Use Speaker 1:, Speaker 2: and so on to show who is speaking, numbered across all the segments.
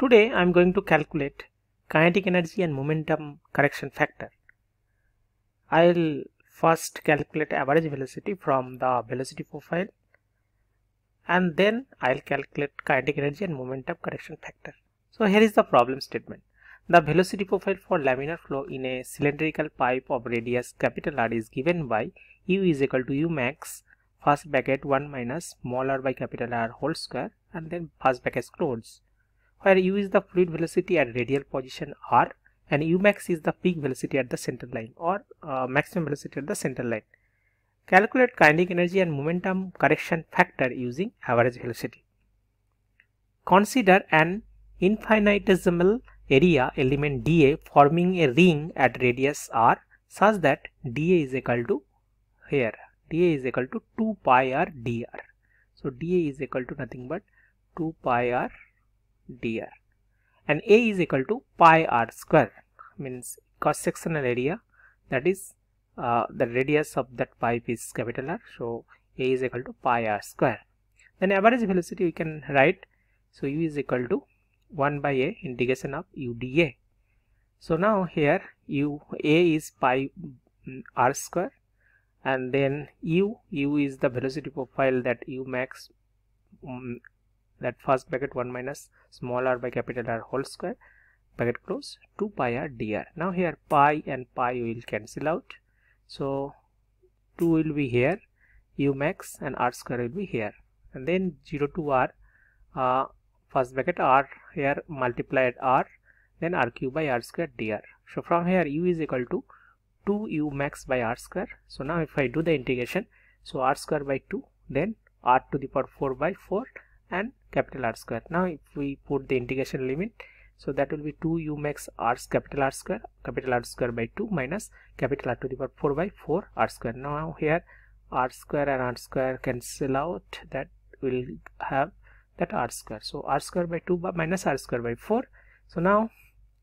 Speaker 1: Today I am going to calculate kinetic energy and momentum correction factor. I'll first calculate average velocity from the velocity profile and then I'll calculate kinetic energy and momentum correction factor. So here is the problem statement. The velocity profile for laminar flow in a cylindrical pipe of radius capital R is given by u is equal to u max first bracket 1 minus small r by capital R whole square and then first bracket close where u is the fluid velocity at radial position r and u max is the peak velocity at the center line or uh, maximum velocity at the center line. Calculate kinetic energy and momentum correction factor using average velocity. Consider an infinitesimal area element dA forming a ring at radius r such that dA is equal to here dA is equal to 2 pi r dr. So dA is equal to nothing but 2 pi r dr. And A is equal to pi r square. Means cross sectional area that is uh, the radius of that pipe is capital R. So A is equal to pi r square. Then average velocity we can write. So U is equal to 1 by a integration of uda so now here u a is pi mm, r square. And then u u is the velocity profile that u max um, that first bracket 1 minus small r by capital R whole square. Bracket close. 2 pi r dr. Now here pi and pi will cancel out. So 2 will be here. U max and r square will be here. And then 0 to r uh, first bracket r here multiplied r then r cube by r square dr. So from here u is equal to 2 u max by r square. So now if i do the integration so r square by 2 then r to the power 4 by 4 and capital r square. Now if we put the integration limit so that will be 2 u max r capital r square capital r square by 2 minus capital r to the power 4 by 4 r square. Now here r square and r square cancel out that will have that r square. So r square by 2 minus r square by 4 so now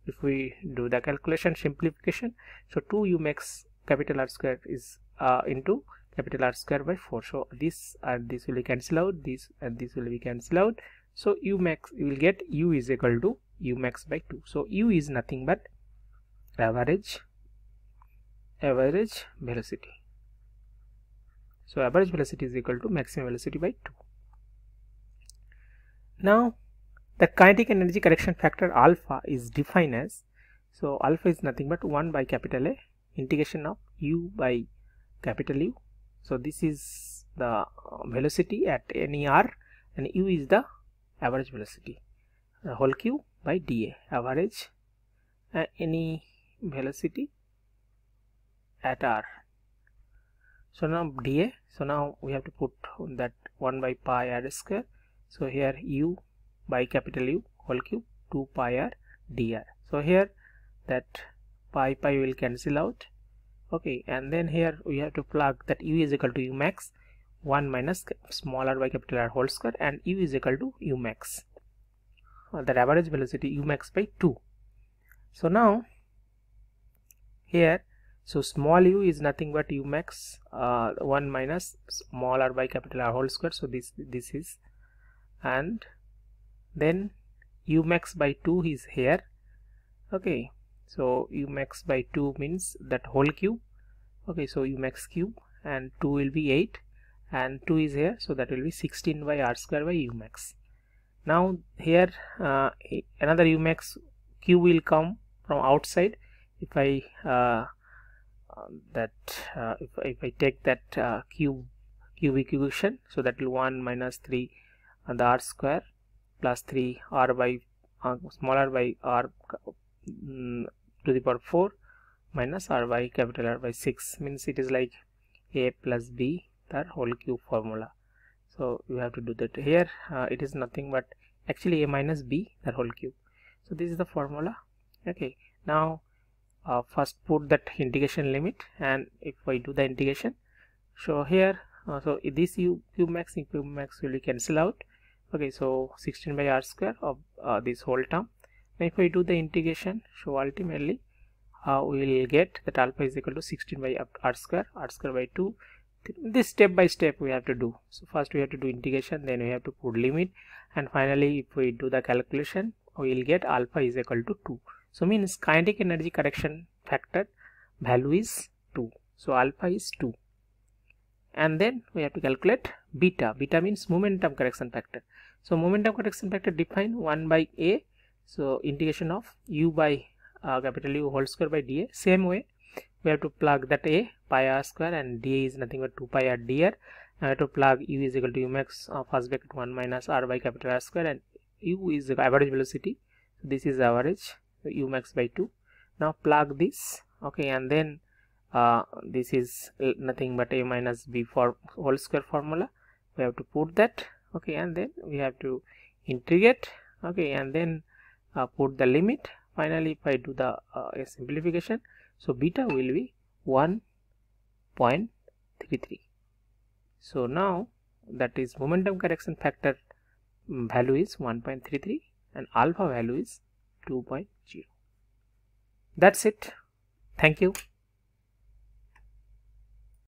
Speaker 1: if we do the calculation simplification so 2 u max capital r square is uh, into capital r square by 4 so this and this will be cancel out this and this will be cancel out. So u max you will get u is equal to u max by 2 so u is nothing but average average velocity. So average velocity is equal to maximum velocity by 2 now the kinetic energy correction factor alpha is defined as so alpha is nothing but 1 by capital A integration of u by capital U. So this is the velocity at any r and u is the average velocity. The whole q by dA average uh, any velocity at r. So now dA so now we have to put that 1 by pi r square. So here u by capital U whole cube 2 pi r dr so here that pi pi will cancel out okay and then here we have to plug that u is equal to u max 1 minus small r by capital R whole square and u is equal to u max uh, that average velocity u max by 2 so now here so small u is nothing but u max uh, 1 minus small r by capital R whole square. So this this is and then u max by 2 is here. Okay so u max by 2 means that whole cube. Okay so u max cube and 2 will be 8 and 2 is here. So that will be 16 by r square by u max now here uh, another u max cube will come from outside. If I uh, uh, that uh, if, if I take that uh, cube cubic equation so that will 1 minus 3 and the r square plus 3 r by uh, smaller by r um, to the power 4 minus r by capital R by 6 means it is like a plus b that whole cube formula. So you have to do that here. Uh, it is nothing but actually a minus b that whole cube so this is the formula. Okay. Now uh, first put that integration limit and if I do the integration so here uh, so this u cube max and cube max will cancel out. Okay. So 16 by r square of uh, this whole term if we do the integration so ultimately uh, we will get that alpha is equal to 16 by r square r square by 2 this step by step we have to do. So first we have to do integration then we have to put limit. And finally if we do the calculation we will get alpha is equal to 2 so means kinetic energy correction factor value is 2 so alpha is 2 and then we have to calculate beta. Beta means momentum correction factor. So momentum correction factor define 1 by a so integration of u by uh, capital U whole square by dA. Same way we have to plug that a pi r square and dA is nothing but 2 pi r dr. I have to plug u is equal to u max of first bracket 1 minus r by capital R square and u is the average velocity. So this is average so u max by 2 now plug this okay and then uh, this is nothing but a minus b for whole square formula. We have to put that okay and then we have to integrate okay and then uh, put the limit. Finally if I do the uh, simplification so beta will be 1.33 so now that is momentum correction factor mm, value is 1.33 and alpha value is 2.0 that's it. Thank you